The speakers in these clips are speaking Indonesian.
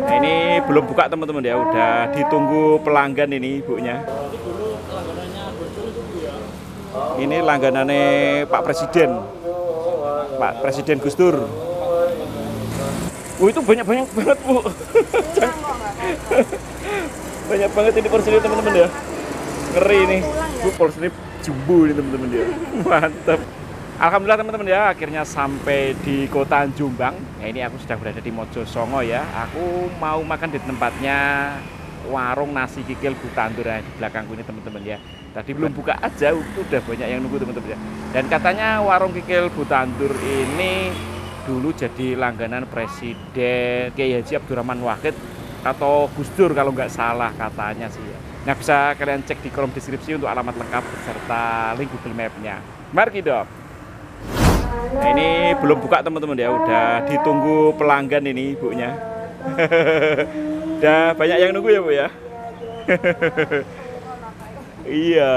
Nah, ini belum buka teman-teman ya, udah ditunggu pelanggan ini ibunya. Ini langganannya Pak Presiden, Pak Presiden Gus Dur. Oh itu banyak-banyak banget bu, banyak banget ini porsinya teman-teman ya. Ngeri ini, bu porsinya jumbo ini teman-teman ya, mantap. Alhamdulillah teman-teman ya, akhirnya sampai di kota Jombang. Nah ini aku sedang berada di Mojo Songo ya. Aku mau makan di tempatnya warung nasi kikil Butandur yang di belakangku ini teman-teman ya. Tadi belum buka aja, udah banyak yang nunggu teman-teman ya. Dan katanya warung kikil Butandur ini dulu jadi langganan Presiden Kiai Haji Abdurrahman Wahid atau Gus Dur kalau nggak salah katanya sih ya. Nah bisa kalian cek di kolom deskripsi untuk alamat lengkap serta link Google Map-nya. Mari dok. Nah ini belum buka teman-teman ya, udah ditunggu pelanggan ini ibunya. udah banyak yang nunggu ya bu ya. iya,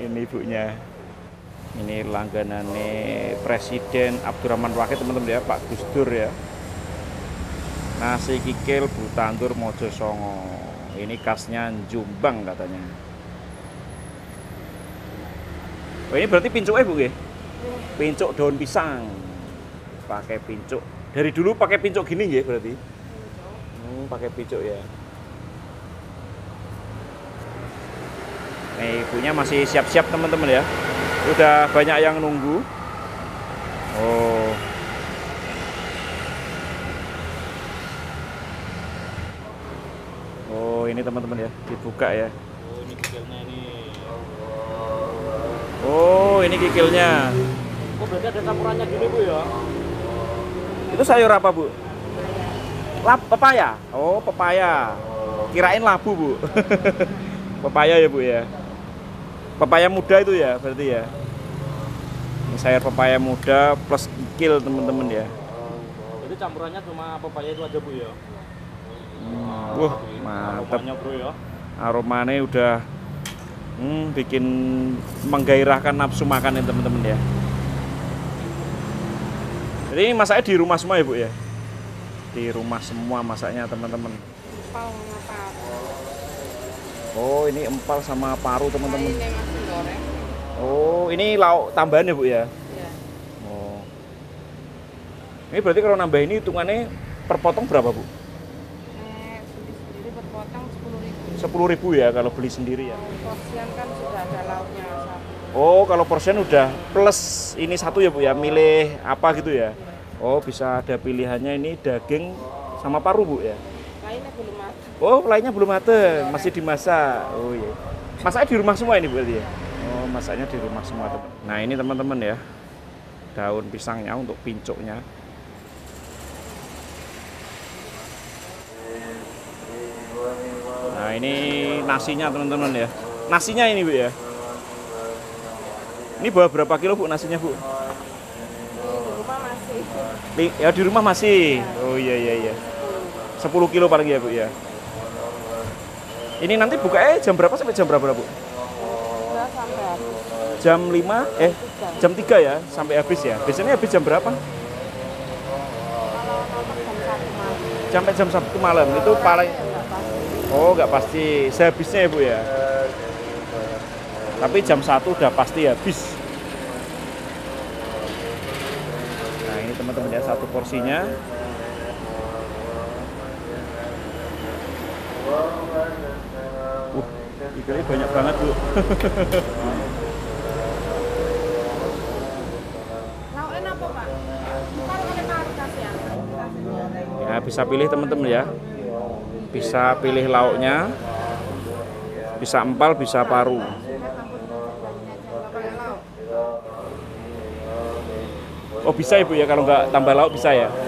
ini ibunya. Ini langganannya Presiden Abdurrahman Wahid teman-teman ya, Pak Gus Dur ya. Nasi kikil Butandur Mojo Songo. Ini khasnya Jombang katanya. Oh, ini berarti pincuknya bu ya? Pincuk daun pisang. Pakai pincuk. Dari dulu pakai pincuk gini ya berarti? Hmm, pakai pincuk ya. Nih ibunya masih siap-siap teman-teman ya. Udah banyak yang nunggu. Oh. Oh, ini teman-teman ya, dibuka ya. Oh, ini kikilnya ini. Oh, ini kikilnya. Oh, berarti ada campurannya gini, Bu ya? Itu sayur apa, Bu? Lap pepaya. Oh, pepaya. Kirain labu, Bu. pepaya ya, Bu ya. Pepaya muda itu ya, berarti ya. Ini sayur pepaya muda plus kikil, teman-teman ya. Jadi campurannya cuma pepaya itu aja, Bu ya? Wah, mantap. Aromanya, Bro ya. Aromanya udah hmm, bikin menggairahkan nafsu makan ya, teman-teman ya. Jadi ini masaknya di rumah semua ya, Bu ya? Di rumah semua masaknya, teman-teman. Empal sama paru. Oh, ini empal sama paru, teman-teman. Ini nasi goreng. Oh, ini lauk tambahan ya, Bu ya? Ya. Oh. Ini berarti kalau nambah ini hitungannya per potong berapa, Bu? Eh, beli sendiri berpotong sepuluh ribu. Sepuluh ribu ya kalau beli sendiri ya. Porsian kan sudah ada lauknya. Oh, kalau porsian udah plus ini satu ya, Bu ya. Milih apa gitu ya? Oh, bisa ada pilihannya ini daging sama paru, Bu ya. Lainnya belum matang. Oh, lainnya belum mateng, masih dimasak. Oh iya. Masaknya di rumah semua ini berarti ya? Oh, masaknya di rumah semua, teman. Nah, ini teman-teman ya. Daun pisangnya untuk pincuknya. Nah, ini nasinya teman-teman ya. Nasinya ini, Bu ya. Ini bawa berapa kilo, Bu, nasinya, Bu? Di rumah masih Ya di rumah masih. Oh iya iya iya. 10 kilo paling ya, Bu ya. Ini nanti bukanya jam berapa sampai jam berapa, Bu? Jam 5 eh jam 3 ya sampai habis ya. Biasanya habis jam berapa? Sampai jam 1 malam. Itu paling. Oh, nggak pasti. Sehabisnya ya, Bu ya. Tapi jam 1 udah pasti habis. Nah, ini teman-teman ya satu porsinya. Uh, ikannya banyak banget, Bu. Kasihan. Ya, bisa pilih teman-teman ya. Bisa pilih lauknya. Bisa empal, bisa paru. Oh, bisa Ibu ya kalau nggak tambah lauk bisa ya. Ini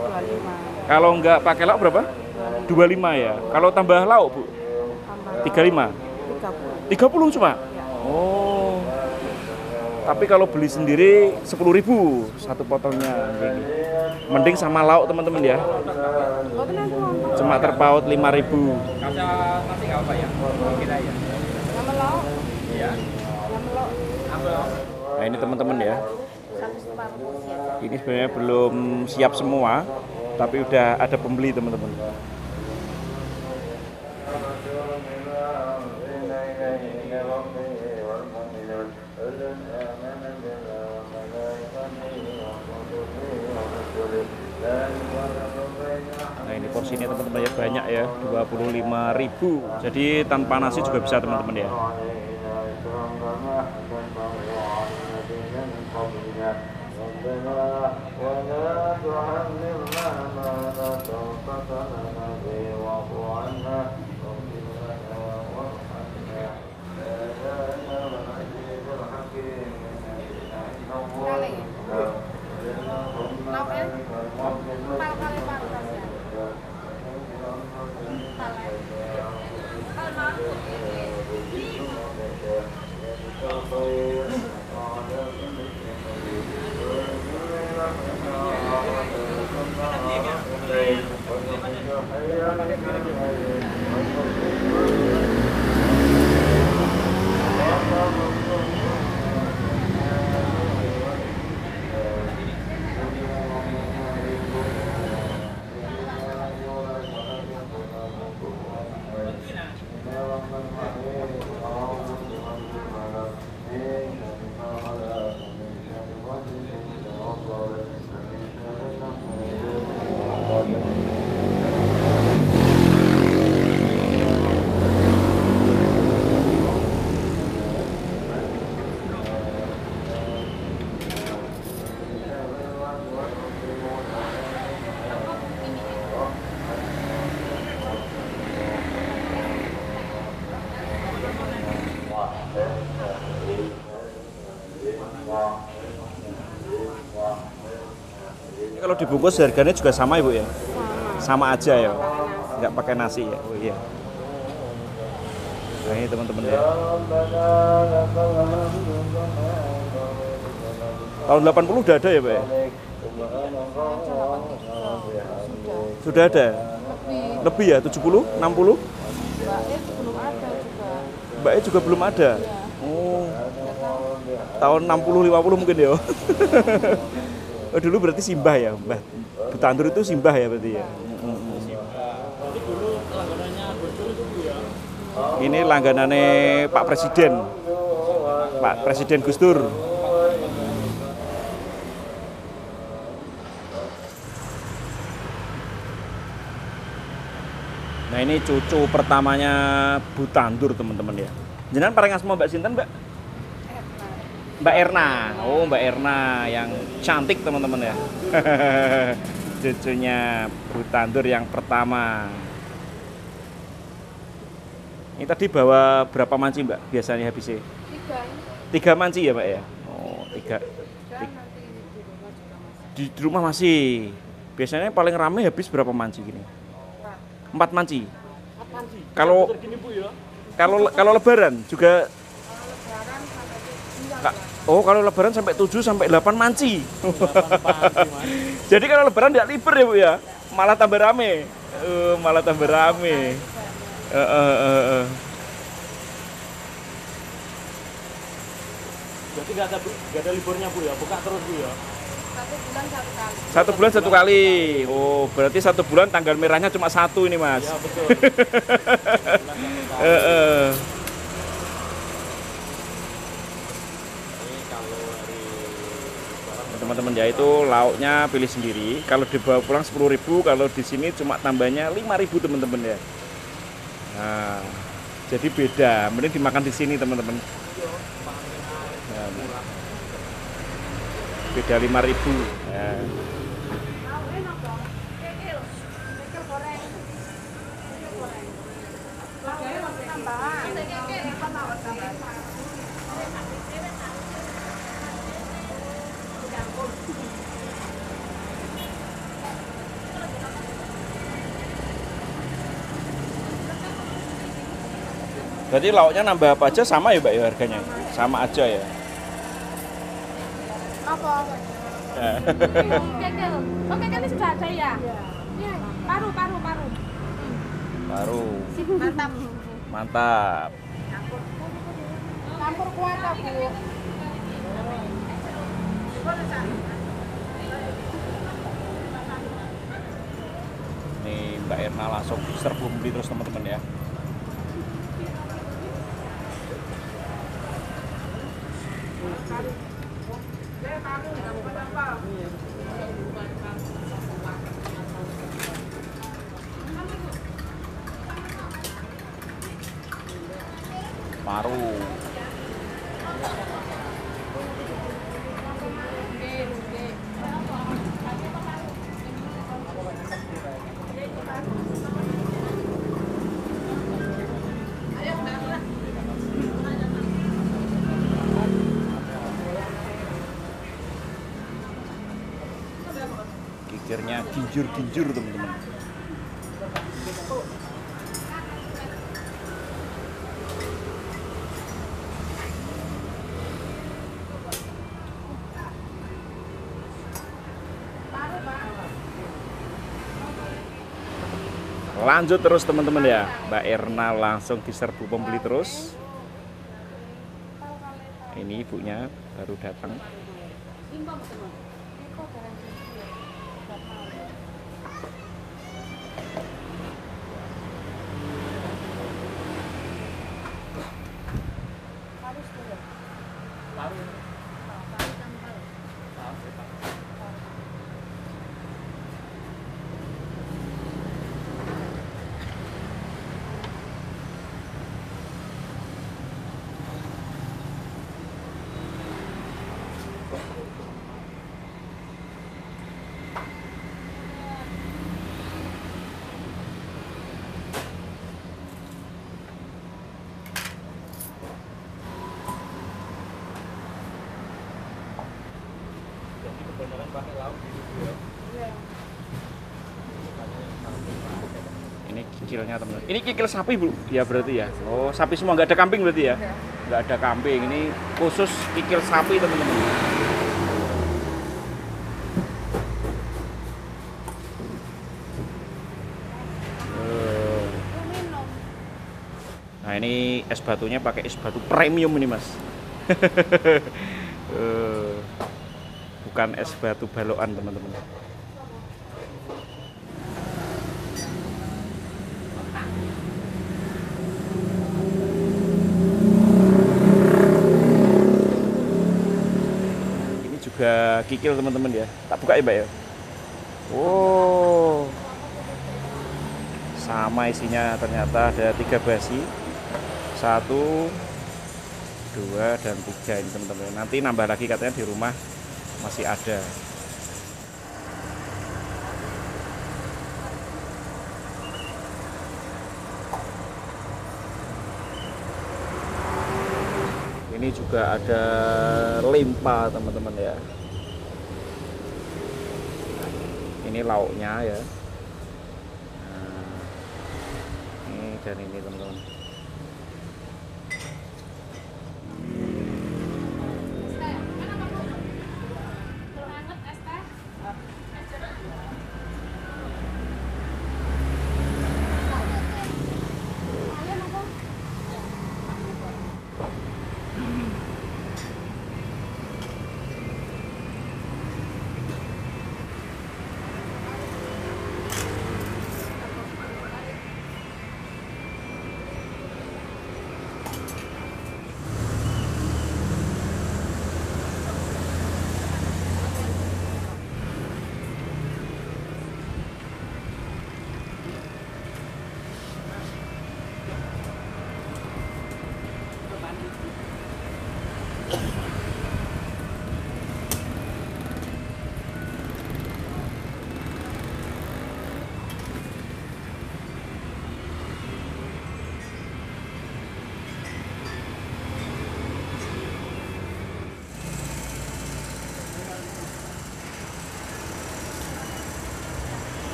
25. Kalau nggak pakai lauk berapa? 25 ya. Kalau tambah lauk, Bu? Tambah 35. 30. 30 cuma. Oh. Tapi kalau beli sendiri 10.000 satu potongnya. Mending sama lauk teman-teman ya. Cuma terpaut 5.000. Kasih nasi nggak apa ya? Kita ya. Nama lauk? Iya. Nama lauk? Apa? Nah, ini teman-teman ya. Ini sebenarnya belum siap semua, tapi udah ada pembeli teman-teman. Nah ini porsinya teman-teman ya banyak ya 25.000 Jadi tanpa nasi juga bisa teman-teman ya Kali. Kenapa ya? Empal kali paru porsi aja. Empal ya. Empal paru. Ini Kalau dibungkus harganya juga sama ibu ya? Sama. Sama aja ya? Nggak pakai nasi ya? Oh iya Nah ini teman-teman ya Tahun 80 udah ada ya Pak ya? Sudah. Ada? Lebih. Lebih ya? 70? 60? Mbak itu belum ada juga. Mbaknya juga belum ada? Iya. Oh tahun 60 50 mungkin ya. oh, dulu berarti Simbah ya, Mbah. Butandur itu Simbah ya berarti ya. Bu. Ini langganannya Pak Presiden. Pak Presiden Gus Dur. Nah ini cucu pertamanya Butandur teman-teman ya. Jangan paling asma Mbak Sinten Mbak? Mbak Erna. Oh, Mbak Erna yang cantik teman-teman ya. Cucunya Bu Tandur yang pertama. Ini tadi bawa berapa manci Mbak biasanya habisnya? Tiga. Tiga manci ya Mbak ya? Oh, tiga. Tiga di rumah juga masih. Di, rumah masih. Biasanya paling rame habis berapa manci gini? Empat. Empat manci. Apaan sih? Kalau ya. kalau kalau lebaran juga Kalau lebaran sampai sembilan Kak, Oh, kalau lebaran sampai 7 sampai 8 manci. Delapan panci Mas. Jadi kalau lebaran tidak libur ya, Bu ya? Malah tambah rame. Eh, malah tambah rame. Eh, eh, eh, eh. Berarti nggak ada nggak ada liburnya Bu ya. Buka terus Bu ya. Satu bulan satu kali. Satu bulan satu kali. Oh, berarti satu bulan tanggal merahnya cuma satu ini, Mas. Ya betul. Bulan satu kali. Eh, eh. Ini kalau hari lebaran Teman-teman ya itu lauknya pilih sendiri. Kalau dibawa pulang 10.000, kalau di sini cuma tambahnya 5.000 teman-teman ya. Nah, jadi beda. Mending dimakan di sini teman-teman. Nah, beda 5.000. Nah. Tahu enak dong. Kekil. Kekil goreng. Kekil goreng. Laganya masih tambahan. Kekil apa tawar tambahan? Berarti lauknya nambah apa aja sama ya, Mbak ya harganya? Sama aja ya. Apa? Oh kekil ini sudah ada ya? Iya. Paru, paru, paru. Baru. Mantap. Mantap. Campur kuah apa, Bu? Nih Mbak Erna langsung serbu beli terus teman-teman ya. Paru. Kikirnya ginjur-ginjur teman-teman. Lanjut terus teman-teman ya. Mbak Erna langsung diserbu pembeli terus. Ini ibunya baru datang. Jadi kebenaran pakai lauk gitu ya. Ini kikilnya teman-teman. Ini kikil sapi bu, ya berarti ya. Oh sapi semua nggak ada kambing berarti ya? Nggak ada kambing. Ini khusus kikil sapi teman-teman. Nah ini es batunya pakai es batu premium ini mas. Eh, Bukan es batu balokan teman-teman. Ini kikil teman-teman ya. Tak buka ya, Mbak ya. Oh. Sama isinya ternyata ada tiga basi. Satu, dua, dan tiga ini teman-teman. Nanti nambah lagi katanya di rumah masih ada. Ini juga ada limpa teman-teman ya. Ini lauknya ya. Nah, ini dan ini teman-teman.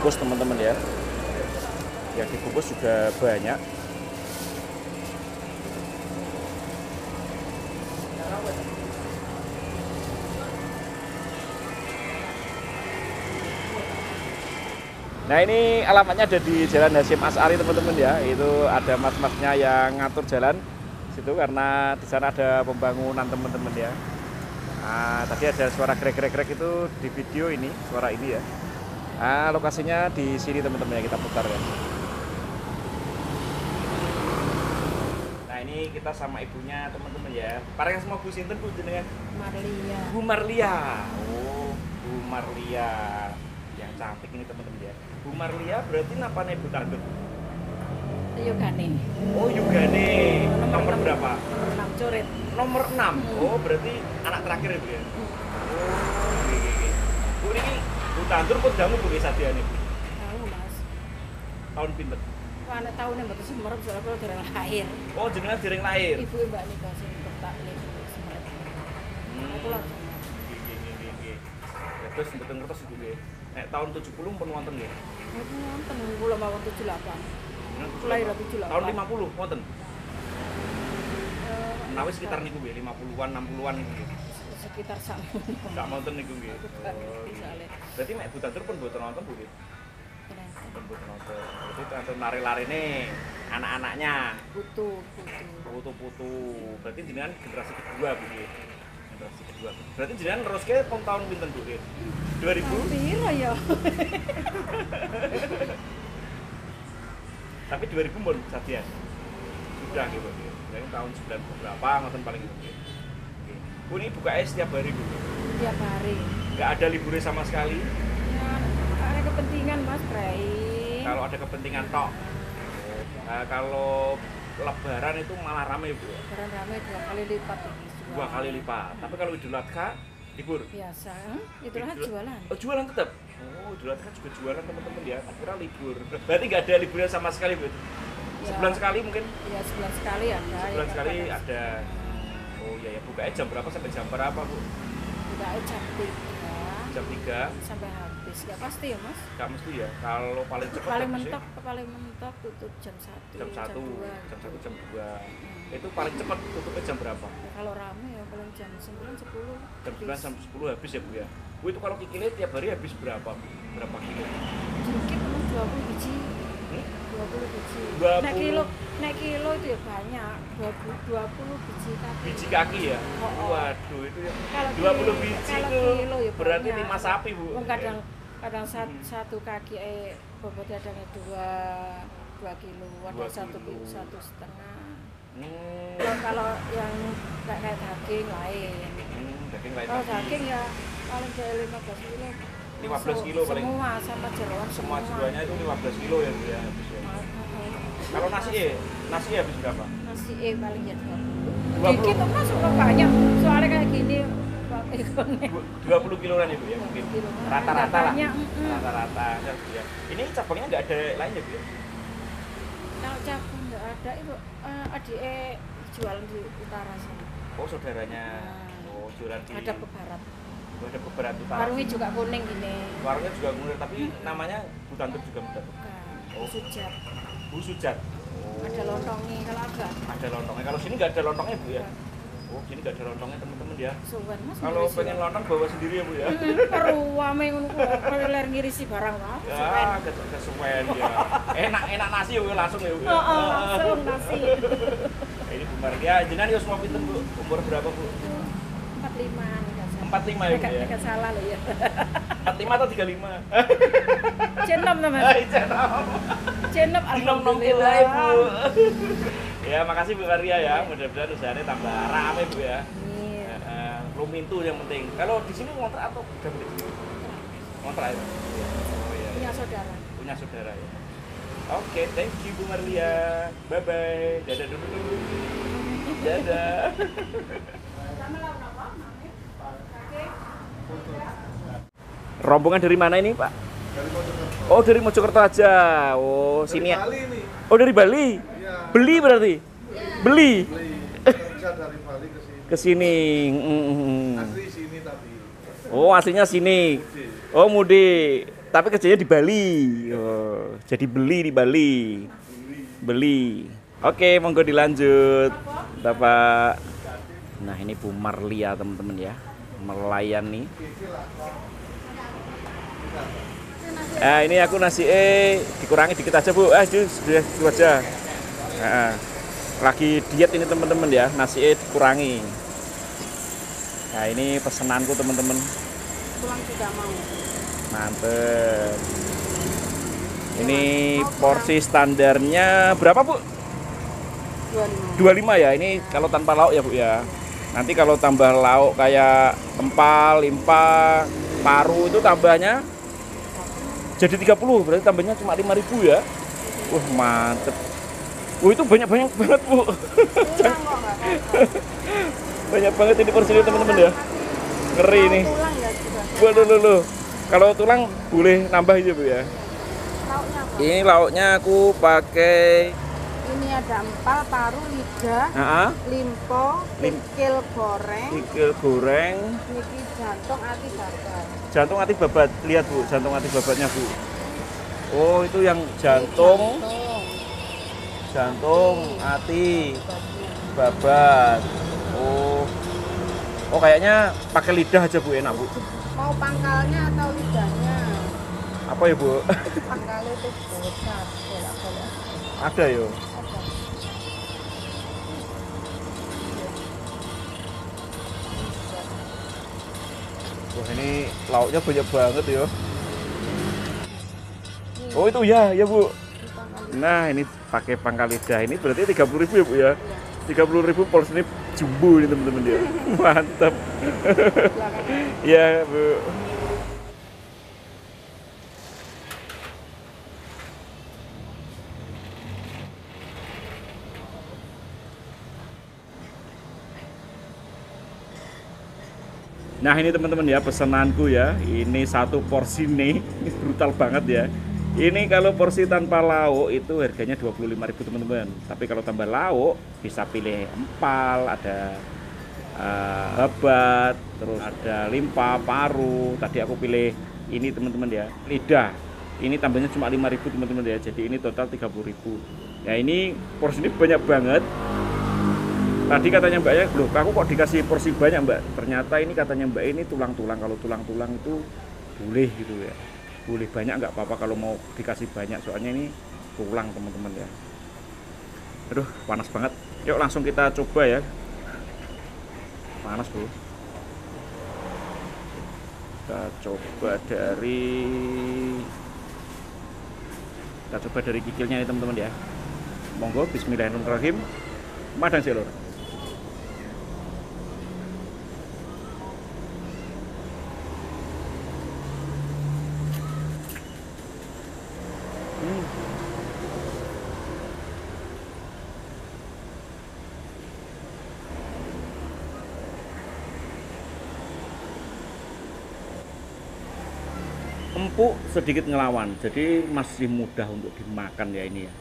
kukus teman-teman ya yang dikukus juga banyak Nah ini alamatnya ada di Jalan Hasim Asari teman-teman ya. Itu ada mas-masnya yang ngatur jalan situ karena di sana ada pembangunan teman-teman ya. Nah, tadi ada suara krek-krek-krek itu di video ini, suara ini ya. Nah, lokasinya di sini teman-teman ya kita putar ya. Nah ini kita sama ibunya teman-teman ya. Pareng semua Bu Sinten Bu jenengan. Marlia. Bu Marlia. Oh, Bu Marlia. Yang cantik ini teman-teman ya. Bu Marlia berarti napa nih Bu Tandur? Ayo gane. Oh, Yugane. Nomor enam. berapa? Nomor 6 coret. Nomor 6. Oh, berarti anak terakhir ya Bu ya? Oh, oke, oke, oke. Bu ini Bu Tandur kok jamu Bu Sadia nih Bu? Tahu Mas. Tahun pinter. Anak tahu nih mboten semerep soalnya kalau dereng lahir. Oh, jenengan dereng lahir. Ibu Mbak Nika sing bertaklim semerep. Hmm. Aku langsung. Ya, Terus mboten ngertos Ibu ya. Nek tahun 70 pun wonten nggih. Aku nonton kula mawon 78. Kelahiran 78. Tahun 50 wonten. Eh, Nawis sekitar niku nggih 50-an 60-an niku nggih. Sekitar sama. Enggak wonten niku nggih. Soalnya. Berarti mek Budatur pun mboten nonton Bu nggih. Pun mboten nonton. Berarti nonton lari-larine anak-anaknya. Butuh, butuh. Putu-putu. Berarti jenengan generasi kedua Bu nggih. Generasi kedua. Berarti jenengan neruske pun tahun pinten Bu nggih? 2000 Pira ya? tapi 2000 pun Sadia. Sudah gitu. Jadi tahun 90 berapa ngoten paling itu nggih. Oke. Bu ini buka es setiap hari Bu. Tiap hari. Nggak ada liburnya sama sekali. Ya, ada kepentingan Mas Brai. kalau ada kepentingan tok Nah, kalau lebaran itu malah rame bu Barang ramai dua kali lipat ini. dua kali lipat tapi kalau idul adha libur Biasa, itulah Idul- jualan. oh jualan tetap oh idul adha juga jualan teman-teman ya tak kira libur berarti nggak ada liburnya sama sekali bu Ya. sebulan sekali mungkin Ya sebulan sekali ada. sebulan ya, sekali kadang- ada oh iya ya bukanya jam berapa sampai jam berapa bu Udah jam tiga jam 3 sampai habis. Ya pasti ya Mas. nggak mesti ya kalau paling cepat Paling jam sih, mentok, paling mentok tutup jam satu. jam satu dua, jam satu jam dua Hmm. itu paling cepat tutupnya jam berapa Ya, kalau rame ya paling jam 9 10. jam 9 sampai 10 habis ya Bu ya. Bu itu kalau kikilnya tiap hari habis berapa? Berapa kilo? Sedikit teman 20 biji. Hmm? 20 biji. 20. Nek kilo, nek kilo itu ya banyak. 20 20 biji kaki. Biji kaki ya? Oh, oh. Waduh itu ya. Kalau 20 kilo- biji kalau itu kilo ya berarti banyak. 5 sapi Bu. Wong kadang kadang sat- Hmm. satu kaki eh bobotnya ada dua dua kilo, ada satu kilo. satu setengah. Hmm. Kalau kalau yang kayak kayak daging lain. Hmm, daging lain Kalau daging ya paling kayak 15 kilo. 15 Masuk kilo paling. Semua sama jeroan Semua jeruannya itu 15 kilo ya Bu ya. Kalau nasi eh, nasi habis berapa? Nasi eh paling ya 20. 20. Dikit masuk kok banyak. Soalnya kayak gini Pak Ekonnya. Du- 20 kiloan ya Bu ya mungkin. 20 kilo. Rata-rata lah. Rata-rata ya ya. Ini cabangnya nggak ada lain ya Bu ya? Kalau cabang nggak ada itu eh, adik jualan di utara sana. Oh saudaranya. Hmm. Oh jualan di. Ada ke barat. Oh, ada beberapa utara. Warungnya juga kuning gini. Warungnya juga kemudian tapi namanya Butantur juga. Bukan. Oh. Sujat. Bu Sujat. Oh. Ada lontongnya kalau agak. Ada lontongnya. Kalau sini nggak ada lontongnya bu ya? Oh sini nggak ada lontongnya teman-teman ya. Kalau pengen lontong bawa sendiri ya bu ya? Perlu wame ngono ler ngirisi barang lah. Ya, kesuwen ya. Enak enak nasi ya Bu, langsung ya bu. ya? Oh, langsung nasi. Ini Bu Maria, jenengan ya semua pinten bu? Umur berapa bu? 45 nih kan. 45 ya, Bu, ya? Salah loh ya. 45 atau 35? Cenom teman. Cenom Dinom nom kita ya. Ya makasih Bu Maria ya, mudah-mudahan usahanya tambah rame bu ya. Iya. Eh, Lumintu yang penting. Kalau di sini ngontrak atau udah beli? Ngontrak ya? Oh iya. Punya saudara. Punya saudara ya. Oke, thank you Bu Marlia. Bye bye. Dadah dulu. Dadah. Rombongan dari mana ini, Pak? Oh, dari Mojokerto aja. Oh, sini. ya. Bali nih. Oh, dari Bali. Iya. Beli berarti? Beli Beli dari Bali ke sini. ke sini. Mm, mm, mm. Asli sini tapi. Oh, aslinya sini. Mudik. Oh, mudik. Tapi kerjanya di Bali. Oh, jadi beli di Bali. Beli. Oke, monggo dilanjut. Bapak. Nah, ini Bu Marlia, teman-teman ya. Melayani. Nah, ini aku nasi E dikurangi dikit aja bu. Ah, itu sudah itu aja. Nah, lagi diet ini teman-teman ya, nasi E dikurangi. Nah, ini pesenanku teman-teman. Pulang tidak mau. Mantep. Ini porsi standarnya berapa bu? 25. 25 ya. Ini kalau tanpa lauk ya bu ya. Nanti kalau tambah lauk kayak empal, limpa, paru itu tambahnya jadi 30 berarti tambahnya cuma 5000 ya. Wah mantep. Wah itu banyak-banyak banget bu. Banyak banget ini porsi ini teman-teman ya. Ngeri nih. Sudah. Waduh, loh, loh. Kalau tulang boleh nambah aja bu ya. Lauknya apa? Ini lauknya aku pakai Ini ada empal, paru, lidah, ah, limpo, Lim- kikil goreng, kikil goreng, niki jantung, ati bakar. Jantung hati babat. Lihat bu, jantung hati babatnya bu. Oh itu yang jantung, Jantung. hati, babat. Oh, oh kayaknya pakai lidah aja bu enak bu. Mau pangkalnya atau lidahnya? Apa ya bu? Pangkalnya itu bolak-balik. Ada yo. Wah ini lauknya banyak banget ya. Oh itu ya, ya bu. Nah ini pakai pangkal lidah ini berarti 30.000 ribu ya bu ya. 30.000 ribu porsi jumbo ini teman-teman ya. Mantap. Ya bu. Nah ini teman-teman ya pesananku ya. Ini satu porsi nih, brutal banget ya. Ini kalau porsi tanpa lauk itu harganya 25.000 teman-teman. Tapi kalau tambah lauk bisa pilih empal, ada eh, babat, terus ada limpa, paru. Tadi aku pilih ini teman-teman ya, lidah. Ini tambahnya cuma 5.000 teman-teman ya. Jadi ini total 30.000. Ya ini porsi ini banyak banget. Tadi katanya Mbak ya, loh aku kok dikasih porsi banyak Mbak? Ternyata ini katanya Mbak ini tulang-tulang. Kalau tulang-tulang itu boleh gitu ya. Boleh banyak nggak apa-apa kalau mau dikasih banyak. Soalnya ini tulang teman-teman ya. Aduh, panas banget. Yuk langsung kita coba ya. Panas bro. Kita coba dari kita coba dari kikilnya nih teman-teman ya. Monggo Bismillahirrahmanirrahim. Madang sih empuk sedikit ngelawan. Jadi masih mudah untuk dimakan ya ini ya.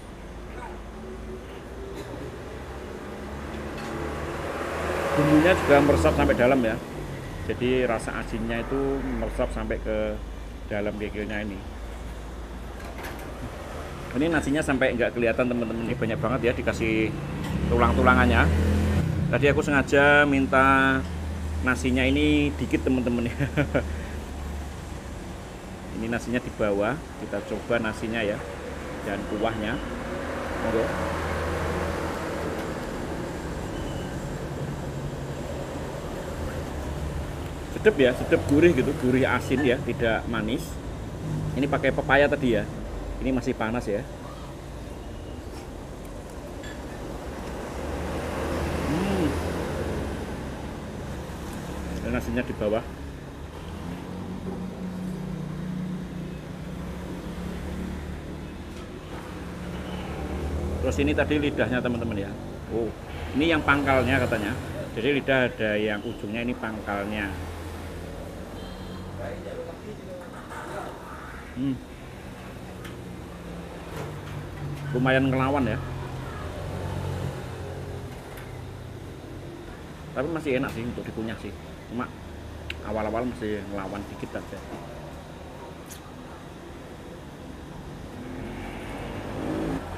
Bumbunya juga meresap sampai dalam ya. Jadi rasa asinnya itu meresap sampai ke dalam kikilnya ini. Ini nasinya sampai nggak kelihatan teman-teman. Ini banyak banget ya dikasih tulang-tulangannya tadi aku sengaja minta nasinya ini dikit teman-teman. ya ini nasinya di bawah. Kita coba nasinya ya. Dan kuahnya. Monggo. Sedap ya sedap gurih gitu. Gurih asin ya tidak manis. Ini pakai pepaya tadi ya. Ini masih panas ya. Hmm. nasinya di bawah Terus ini tadi lidahnya teman-teman ya. Oh, ini yang pangkalnya katanya. Jadi lidah ada yang ujungnya ini pangkalnya. Hmm. Lumayan ngelawan ya. Tapi masih enak sih untuk dikunyah sih. Cuma awal-awal masih ngelawan dikit aja.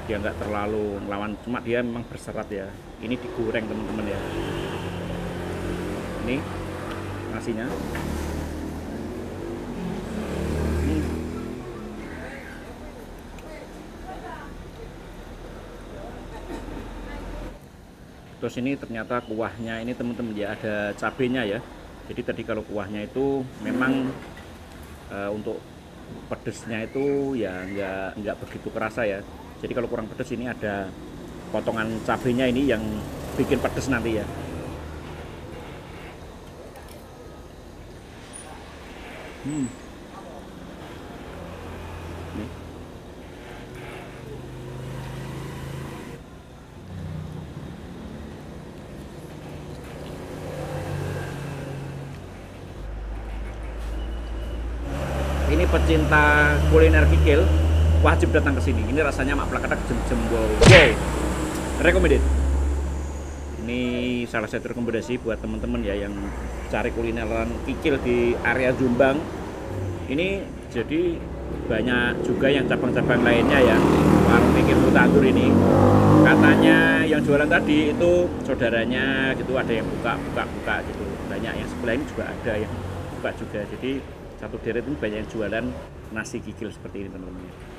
dia nggak terlalu melawan cuma dia memang berserat ya. Ini digoreng teman-teman ya. Ini nasinya. Terus ini ternyata kuahnya ini teman-teman ya ada cabenya ya. Jadi tadi kalau kuahnya itu memang e, untuk pedesnya itu ya nggak nggak begitu kerasa ya jadi kalau kurang pedes ini ada potongan cabenya ini yang bikin pedes nanti ya. Hmm. Ini. Pecinta kuliner kikil wajib datang ke sini. Ini rasanya mak plakatak jem-jem wow. wow. Recommended. Ini salah satu rekomendasi buat teman-teman ya yang cari kulineran kikil di area Jombang. Ini jadi banyak juga yang cabang-cabang lainnya ya warung kikil Mutandur ini katanya yang jualan tadi itu saudaranya gitu ada yang buka buka buka gitu banyak yang sebelah ini juga ada yang buka juga jadi satu deret ini banyak yang jualan nasi kikil seperti ini teman-teman.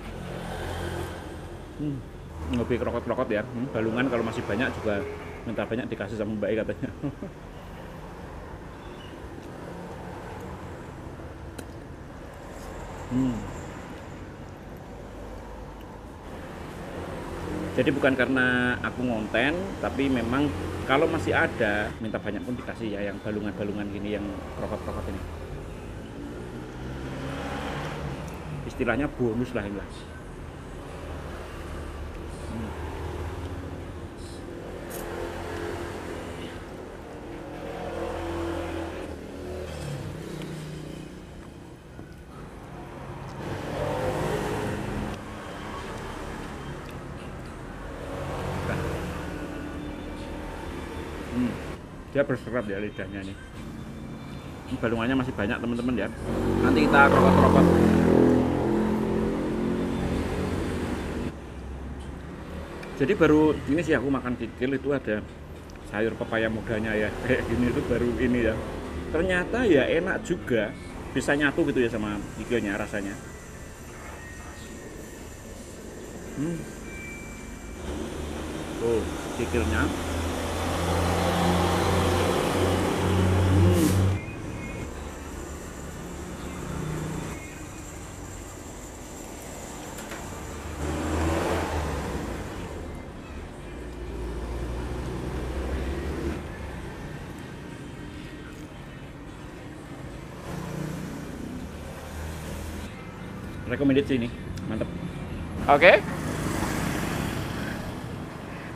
Hmm, ngopi krokot-krokot ya. Hmm, balungan kalau masih banyak juga minta banyak dikasih sama Mbak E katanya. hmm. Jadi bukan karena aku ngonten, tapi memang kalau masih ada minta banyak pun dikasih ya yang balungan-balungan gini yang krokot-krokot ini. Istilahnya bonus lah ini lah. Hmm, dia berserap ya lidahnya nih. Ini balungannya masih banyak teman-teman ya. Nanti kita krokot-krokot. Jadi baru ini sih aku makan kikil itu ada sayur pepaya mudanya ya kayak gini itu baru ini ya. Ternyata ya enak juga bisa nyatu gitu ya sama kikilnya rasanya. Hmm. Oh, kikilnya recommended sih ini. Mantep. Oke.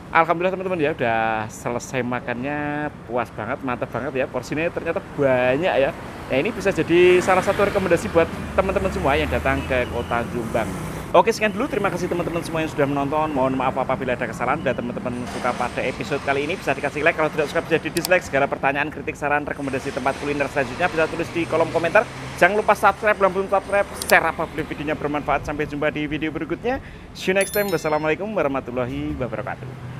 Alhamdulillah teman-teman ya udah selesai makannya. Puas banget mantap banget ya. Porsinya ternyata banyak ya. Ya ini bisa jadi salah satu rekomendasi buat teman-teman semua yang datang ke kota Jombang Oke sekian dulu. Terima kasih teman-teman semua yang sudah menonton. Mohon maaf apabila ada kesalahan dan teman-teman suka pada episode kali ini. Bisa dikasih like. Kalau tidak suka bisa di dislike segala pertanyaan kritik saran rekomendasi tempat kuliner selanjutnya bisa tulis di kolom komentar. Jangan lupa subscribe. Belum subscribe share apabila videonya bermanfaat. Sampai jumpa di video berikutnya. See you next time. Wassalamualaikum warahmatullahi wabarakatuh